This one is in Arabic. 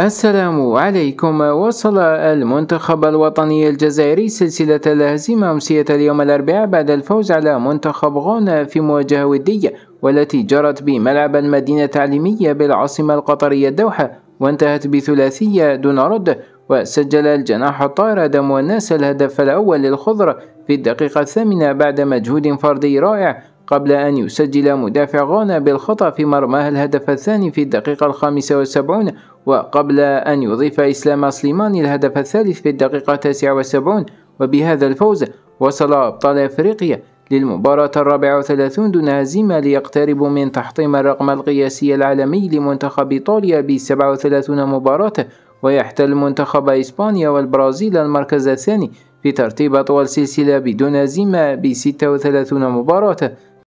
السلام عليكم. وصل المنتخب الوطني الجزائري سلسلة الهزيمة أمسية اليوم الأربعاء بعد الفوز على منتخب غانا في مواجهة ودية والتي جرت بملعب المدينة التعليمية بالعاصمة القطرية الدوحة وانتهت بثلاثية دون رد وسجل الجناح الطائر آدم والناس الهدف الأول للخضر في الدقيقة الثامنة بعد مجهود فردي رائع. قبل أن يسجل مدافع غانا بالخطأ في مرماه الهدف الثاني في الدقيقة الخامسة والسبعون وقبل أن يضيف إسلام سليماني الهدف الثالث في الدقيقة التاسعة والسبعون. وبهذا الفوز وصل أبطال أفريقيا للمباراة الرابعة وثلاثون دون هزيمة ليقتربوا من تحطيم الرقم القياسي العالمي لمنتخب إيطاليا بسبعة وثلاثون مباراة. ويحتل منتخب إسبانيا والبرازيل المركز الثاني في ترتيب أطول سلسلة بدون هزيمة بستة وثلاثون مباراة.